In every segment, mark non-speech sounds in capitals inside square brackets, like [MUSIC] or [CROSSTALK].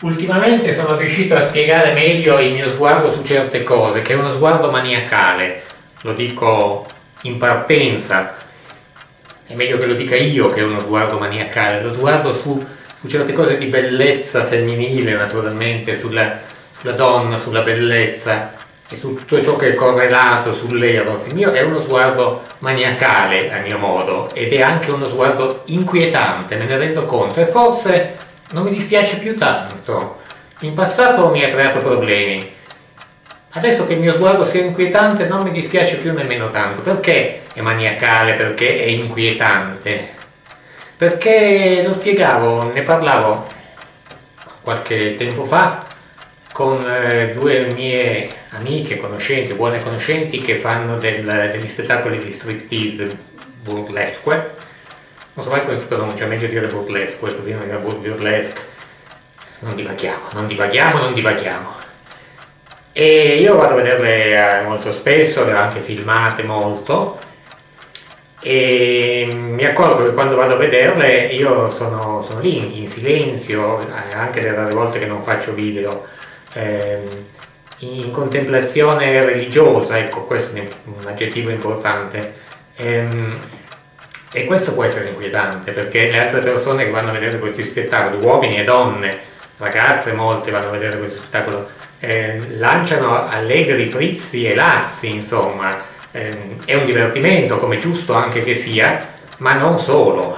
Ultimamente sono riuscito a spiegare meglio il mio sguardo su certe cose, che è uno sguardo maniacale, lo dico in partenza, è meglio che lo dica io che è uno sguardo maniacale, lo sguardo su, su certe cose di bellezza femminile naturalmente, sulla, sulla donna, sulla bellezza e su tutto ciò che è correlato sull'eros. Il mio è uno sguardo maniacale a mio modo ed è anche uno sguardo inquietante, me ne rendo conto. E forse non mi dispiace più tanto. In passato mi ha creato problemi. Adesso che il mio sguardo sia inquietante non mi dispiace più nemmeno tanto. Perché è maniacale? Perché è inquietante? Perché lo spiegavo, ne parlavo qualche tempo fa con eh, due mie amiche, conoscenti, buone conoscenti che fanno del, degli spettacoli di striptease burlesque non so mai come si pronuncia, meglio dire burlesque, così non era burlesque. Non divaghiamo, non divaghiamo, non divaghiamo. E io vado a vederle eh, molto spesso, le ho anche filmate molto e mi accorgo che quando vado a vederle io sono, sono lì in silenzio, eh, anche le volte che non faccio video, ehm, in contemplazione religiosa, ecco questo è un aggettivo importante. Ehm, e questo può essere inquietante perché le altre persone che vanno a vedere questi spettacoli, uomini e donne, ragazze molte vanno a vedere questo spettacolo, eh, lanciano allegri frizzi e lazzi, insomma, eh, è un divertimento come giusto anche che sia, ma non solo.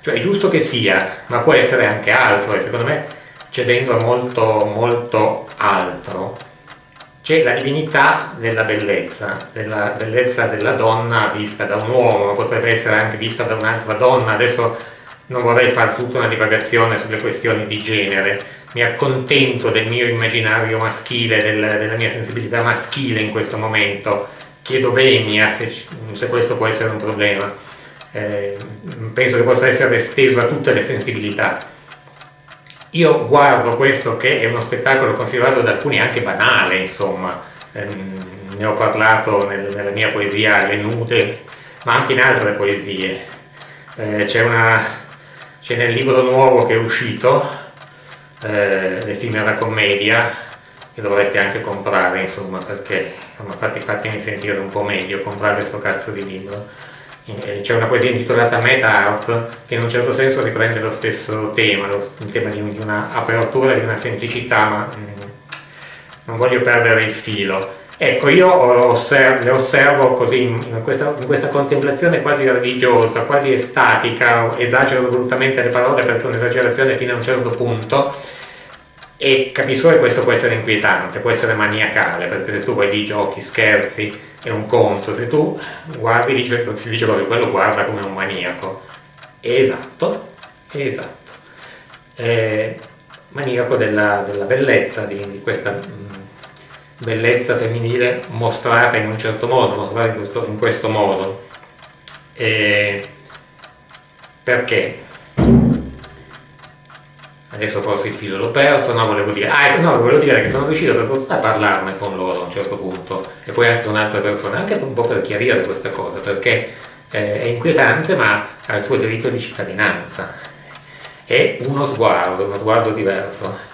Cioè è giusto che sia, ma può essere anche altro e secondo me c'è dentro molto, molto altro c'è la divinità della bellezza, della bellezza della donna vista da un uomo, ma potrebbe essere anche vista da un'altra donna. Adesso non vorrei fare tutta una divagazione sulle questioni di genere, mi accontento del mio immaginario maschile, del, della mia sensibilità maschile in questo momento, chiedo venia se, se questo può essere un problema. Eh, penso che possa essere esteso a tutte le sensibilità io guardo questo che è uno spettacolo considerato da alcuni anche banale, insomma, ehm, ne ho parlato nel, nella mia poesia Le nude, ma anche in altre poesie. Eh, c'è, una, c'è, nel libro nuovo che è uscito, eh, l'effimera commedia, che dovreste anche comprare, insomma, perché insomma, fatemi sentire un po' meglio, comprare questo cazzo di libro c'è una poesia intitolata Meta Art che in un certo senso riprende lo stesso tema, lo, il tema di, una apertura, di una semplicità, ma mh, mm, non voglio perdere il filo. Ecco, io osservo, le osservo così in, questa, in, questa, contemplazione quasi religiosa, quasi estatica, esagero volutamente le parole perché è un'esagerazione fino a un certo punto, e capisco che questo può essere inquietante, può essere maniacale, perché se tu vai di giochi, scherzi, è un conto, se tu guardi, dice, si dice che quello guarda come un maniaco. Esatto, esatto. Eh, maniaco della, della bellezza, di, di questa mm, bellezza femminile mostrata in un certo modo, mostrata in questo, in questo modo. Eh, perché? Adesso forse il filo l'ho perso, no, volevo dire, ah, ecco, no, volevo dire che sono riuscito per fortuna a parlarne con loro a un certo punto e poi anche con altre persone, anche un po' per chiarire questa cosa, perché eh, è inquietante ma ha il suo diritto di cittadinanza, è uno sguardo, uno sguardo diverso.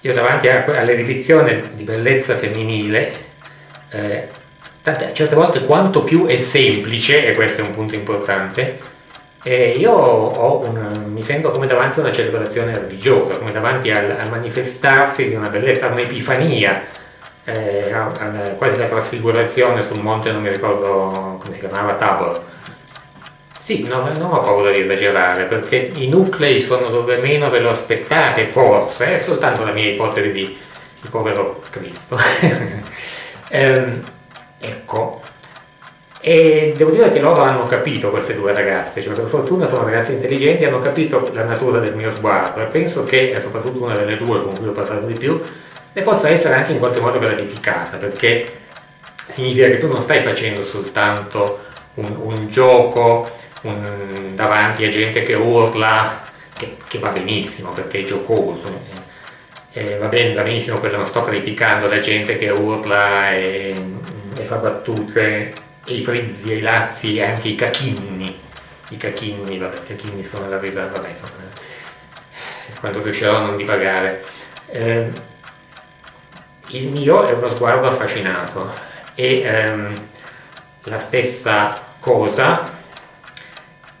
Io davanti all'esibizione di bellezza femminile, eh, tante, certe volte quanto più è semplice, e questo è un punto importante, e io un, mi sento come davanti a una celebrazione religiosa, come davanti al, al manifestarsi di una bellezza, un'epifania, eh, quasi la trasfigurazione sul monte, non mi ricordo come si chiamava, Tabor. Sì, no, non ho paura di esagerare, perché i nuclei sono dove meno ve lo aspettate, forse, è soltanto la mia ipotesi di, di povero Cristo. [LAUGHS] eh, ecco, e devo dire che loro hanno capito queste due ragazze, cioè per fortuna sono ragazze intelligenti, hanno capito la natura del mio sguardo e penso che, soprattutto una delle due con cui ho parlato di più, ne possa essere anche in qualche modo gratificata, perché significa che tu non stai facendo soltanto un, un gioco un, davanti a gente che urla, che, che, va benissimo perché è giocoso, eh, va, bene, va benissimo quello, non sto criticando la gente che urla e, e fa battute i frizzi i lassi e anche i cachinni. I cachinni, vabbè, i cachinni sono la resa, vabbè, insomma, quando riuscirò a non divagare. Eh, il mio è uno sguardo affascinato e ehm, la stessa cosa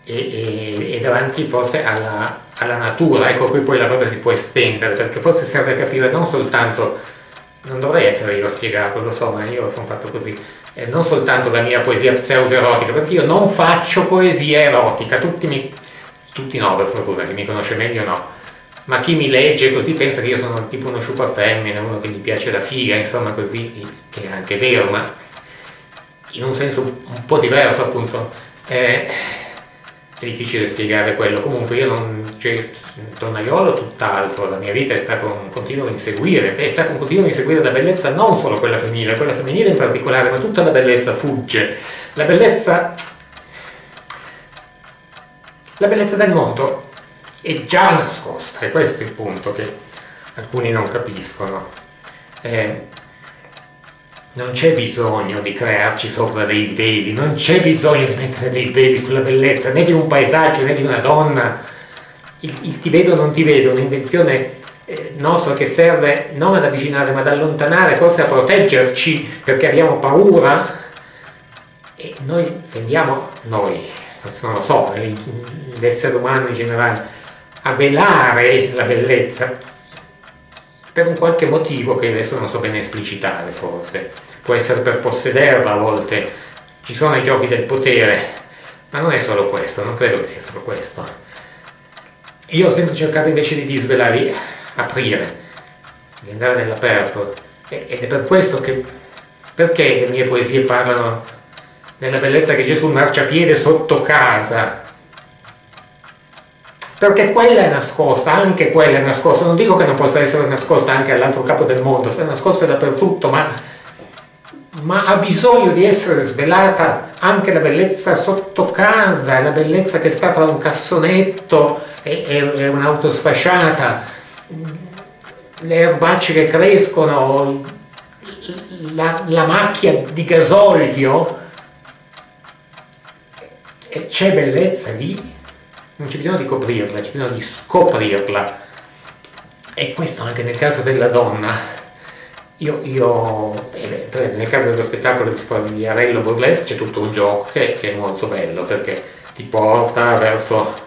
è, davanti forse alla, alla, natura, ecco qui poi la cosa si può estendere, perché forse serve capire non soltanto, non dovrei essere io a spiegarlo, lo so, ma io sono fatto così, eh, non soltanto la mia poesia pseudo-erotica, perché io non faccio poesia erotica, tutti, mi, tutti no per fortuna, chi mi conosce meglio no, ma chi mi legge così pensa che io sono tipo uno sciupa femmina, uno che gli piace la figa, insomma così, che è anche vero, ma in un senso un po' diverso appunto. Eh, è difficile spiegare quello, comunque io non, cioè, Donnaiolo tutt'altro, la mia vita è stato un continuo inseguire, è stato un continuo inseguire la bellezza non solo quella femminile, quella femminile in particolare, ma tutta la bellezza fugge, la bellezza, la bellezza del mondo è già nascosta, e questo è il punto che alcuni non capiscono. Eh, non c'è bisogno di crearci sopra dei veli, non c'è bisogno di mettere dei veli sulla bellezza né di un paesaggio né di una donna. Il, il ti vedo non ti vedo, un'invenzione eh, nostra che serve non ad avvicinare ma ad allontanare, forse a proteggerci perché abbiamo paura. E noi tendiamo, noi, non lo so, l'essere umano in generale, a velare la bellezza per un qualche motivo che adesso non so bene esplicitare forse, può essere per possederla a volte, ci sono i giochi del potere, ma non è solo questo, non credo che sia solo questo. Io ho sempre cercato invece di disvelare, di aprire, di andare nell'aperto. Ed è per questo che, perché le mie poesie parlano della bellezza che c'è sul marciapiede sotto casa, perché quella è nascosta, anche quella è nascosta, non dico che non possa essere nascosta anche all'altro capo del mondo, è nascosta dappertutto, ma, ma, ha bisogno di essere svelata anche la bellezza sotto casa, la bellezza che sta tra un cassonetto e, e, e un'auto sfasciata, le erbacce che crescono, la, la macchia di gasolio, c'è bellezza lì non c'è bisogno di coprirla, c'è bisogno di scoprirla. E questo anche nel caso della donna. Io, io eh, nel caso dello spettacolo di Spogliarello Burlesque c'è tutto un gioco che, che, è molto bello perché ti porta verso...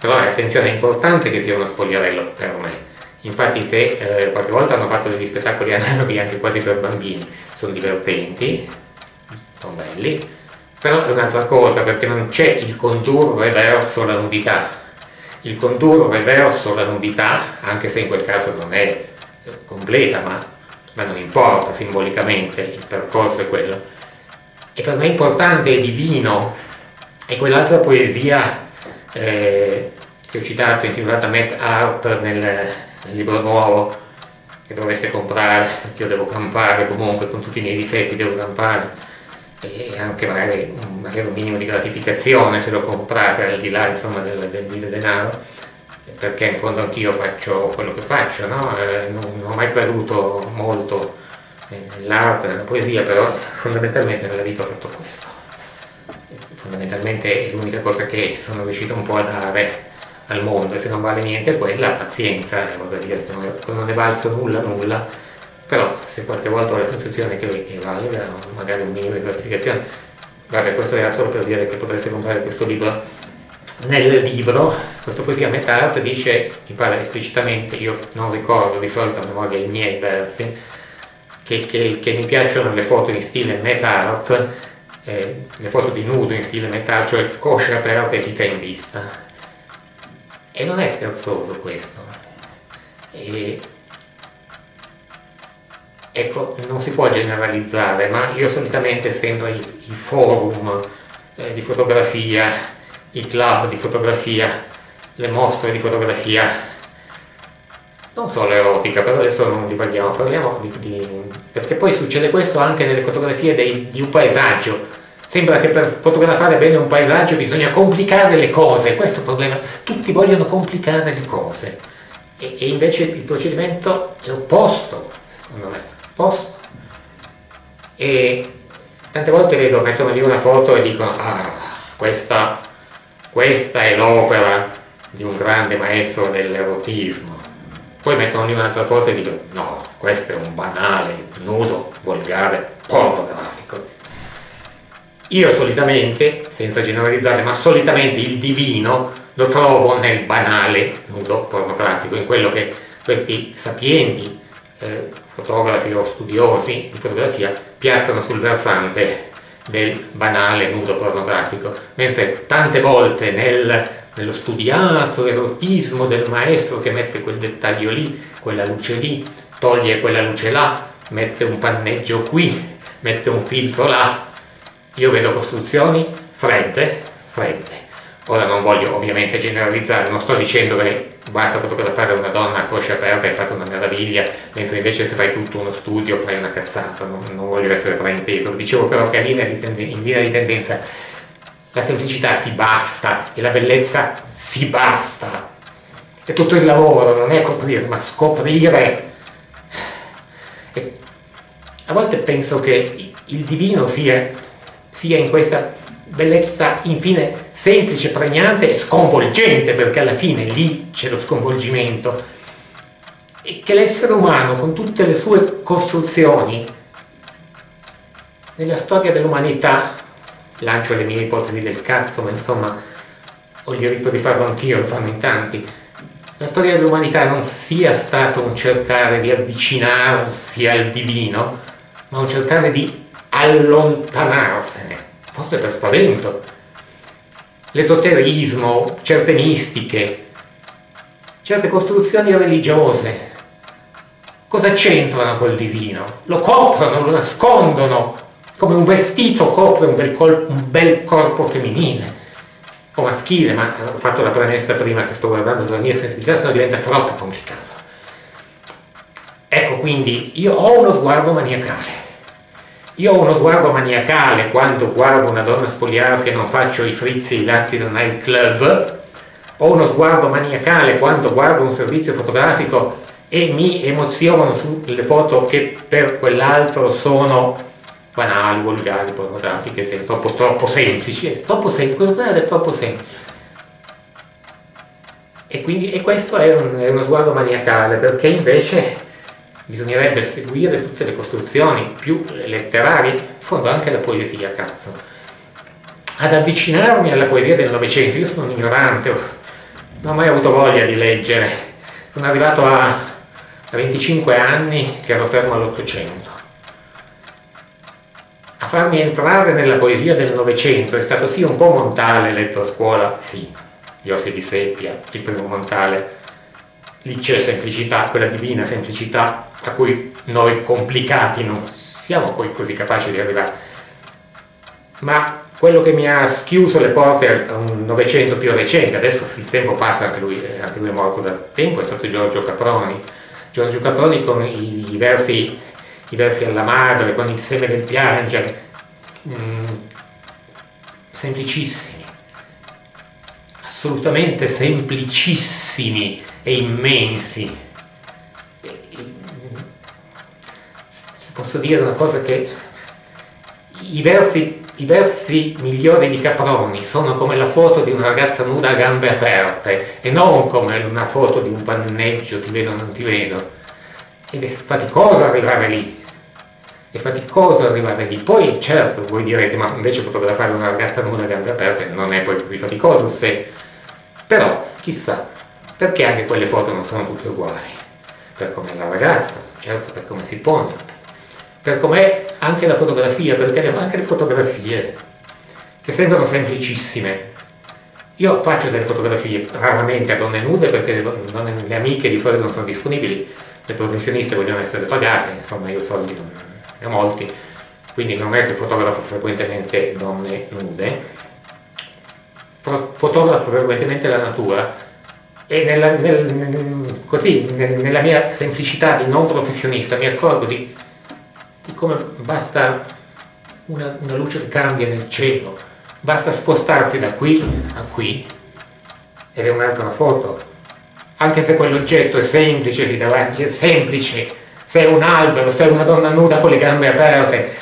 Però attenzione, è importante che sia uno spogliarello per me. Infatti se eh, qualche volta hanno fatto degli spettacoli analoghi anche quasi per bambini, sono divertenti, sono belli, però è un'altra cosa perché non c'è il condurre verso la nudità. Il condurre verso la nudità, anche se in quel caso non è completa, ma, ma non importa simbolicamente, il percorso è quello. E per me importante, è divino, è quell'altra poesia eh, che ho citato, intitolata Met Art nel, nel libro nuovo, che dovreste comprare, che io devo campare comunque, con tutti i miei difetti devo campare e anche magari, magari, un minimo di gratificazione se lo comprate al di là insomma, del, del, del denaro perché in fondo anch'io faccio quello che faccio no? eh, non, non, ho mai creduto molto nell'arte, nella poesia però fondamentalmente nella vita ho fatto questo fondamentalmente è l'unica cosa che sono riuscito un po' a dare al mondo e se non vale niente quella pazienza vorrei dire non è valso nulla nulla però se qualche volta ho la sensazione che, che valga magari un minimo di gratificazione, vabbè questo era solo per dire che potreste comprare questo libro. Nel libro, questa poesia metà dice, mi pare esplicitamente, io non ricordo di solito a memoria i miei versi, che, che, che mi piacciono le foto in stile metart, eh, le foto di nudo in stile metà, cioè coscia aperta e fica in vista. E non è scherzoso questo. E Ecco, non si può generalizzare, ma io solitamente essendo i, i forum eh, di fotografia, i club di fotografia, le mostre di fotografia, non solo erotica, però adesso non li parliamo, parliamo di, di, perché poi succede questo anche nelle fotografie dei, di un paesaggio. Sembra che per fotografare bene un paesaggio bisogna complicare le cose, questo è il problema, tutti vogliono complicare le cose. E, e invece il procedimento è opposto, secondo me posto. E tante volte vedo, mettono lì una foto e dicono, ah, questa, questa è l'opera di un grande maestro dell'erotismo. poi mettono lì un'altra foto e dicono no, questo è un banale, nudo, volgare, pornografico. Io solitamente, senza generalizzare, ma solitamente il divino lo trovo nel banale nudo pornografico, in quello che questi sapienti eh, fotografi o studiosi di fotografia piazzano sul versante del banale nudo pornografico, mentre tante volte nel, nello studiato erotismo del maestro che mette quel dettaglio lì, quella luce lì, toglie quella luce là, mette un panneggio qui, mette un filtro là, io vedo costruzioni fredde, fredde. Ora non voglio ovviamente generalizzare, non sto dicendo che basta fotografare una donna a coscia aperta e fate una meraviglia, mentre invece se fai tutto uno studio fai una cazzata, non, non voglio essere frainteso. Dicevo però che in linea, tenden- in linea di tendenza la semplicità si basta e la bellezza si basta. E tutto il lavoro non è coprire, ma scoprire. E a volte penso che il divino sia, sia in questa bellezza infine semplice, pregnante e sconvolgente, perché alla fine lì c'è lo sconvolgimento, e che l'essere umano con tutte le sue costruzioni, nella storia dell'umanità, lancio le mie ipotesi del cazzo, ma insomma ho il diritto di farlo anch'io, lo fanno in tanti, la storia dell'umanità non sia stato un cercare di avvicinarsi al divino, ma un cercare di allontanarsene forse per spavento. L'esoterismo, certe mistiche, certe costruzioni religiose, cosa c'entrano col divino? Lo coprono, lo nascondono, come un vestito copre un bel, col- un bel corpo femminile o maschile, ma ho fatto la premessa prima che sto guardando dalla mia sensibilità, se no diventa troppo complicato. Ecco quindi io ho uno sguardo maniacale io ho uno sguardo maniacale quando guardo una donna spogliarsi e non faccio i frizzi e i lazzi del nightclub, ho uno sguardo maniacale quando guardo un servizio fotografico e mi emoziono sulle foto che per quell'altro sono banali, volgari, pornografiche, troppo, troppo semplici, è troppo semplice, questo è troppo semplice. E, quindi, e questo è, un, è uno sguardo maniacale perché invece bisognerebbe seguire tutte le costruzioni più letterarie, in fondo anche la poesia, cazzo. Ad avvicinarmi alla poesia del Novecento, io sono un ignorante, non ho mai avuto voglia di leggere, sono arrivato a, a 25 anni che ero fermo all'Ottocento. A farmi entrare nella poesia del Novecento è stato sì un po' Montale letto a scuola, sì, gli ossi di seppia, il primo Montale, lì c'è semplicità, quella divina semplicità a cui noi complicati non siamo poi così capaci di arrivare. Ma quello che mi ha schiuso le porte a un Novecento più recente, adesso il tempo passa, anche lui, anche lui è morto da tempo, è stato Giorgio Caproni. Giorgio Caproni con i, versi, i versi, alla madre, con il seme del piangere, mm, semplicissimi, assolutamente semplicissimi e immensi posso dire una cosa che i versi, i versi migliori di Caproni sono come la foto di una ragazza nuda a gambe aperte e non come una foto di un panneggio ti vedo o non ti vedo. Ed è faticoso arrivare lì. È faticoso arrivare lì. Poi certo voi direte, ma invece fotografare una ragazza nuda a gambe aperte non è poi così faticoso se... Però, chissà, perché anche quelle foto non sono tutte uguali? Per come è la ragazza, certo per come si pone, per com'è anche la fotografia, perché anche le fotografie, che sembrano semplicissime. Io faccio delle fotografie raramente a donne nude perché le, donne, le amiche di solito non sono disponibili, le professioniste vogliono essere pagate, insomma io soldi non ne ho molti, quindi non è che fotografo frequentemente donne nude, fotografo frequentemente la natura e nella, nel, così, nella mia semplicità di non professionista mi accorgo di di come basta una, una luce che cambia nel cielo, basta spostarsi da qui a qui ed è un'altra foto. Anche se quell'oggetto è semplice lì davanti, è semplice, se è un albero, se è una donna nuda con le gambe aperte,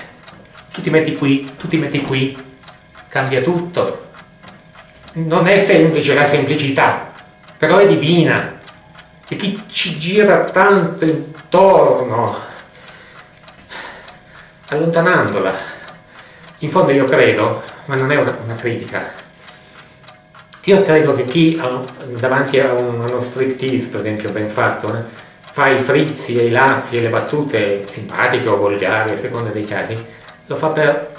tu ti metti qui, tu ti metti qui, cambia tutto. Non è semplice la semplicità, però è divina. e chi ci gira tanto intorno, allontanandola. In fondo io credo, ma non è una, una critica, io credo che chi davanti a uno striptease, per esempio, ben fatto, eh, fa i frizzi e i lassi e le battute simpatiche o volgari, a seconda dei casi, lo fa per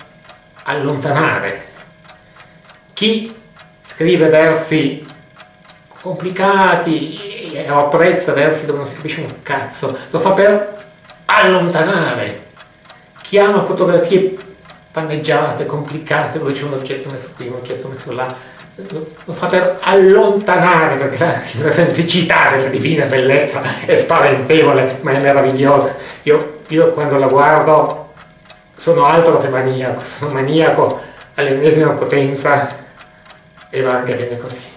allontanare. Chi scrive versi complicati o apprezza versi dove non si capisce un cazzo, lo fa per allontanare. Chi ama fotografie panneggiate, complicate, dove c'è un oggetto messo qui, un oggetto messo là, lo fa per allontanare, perché la, la, semplicità della divina bellezza è spaventevole, ma è meravigliosa. Io, io quando la guardo sono altro che maniaco, sono maniaco all'ennesima potenza e va anche bene così.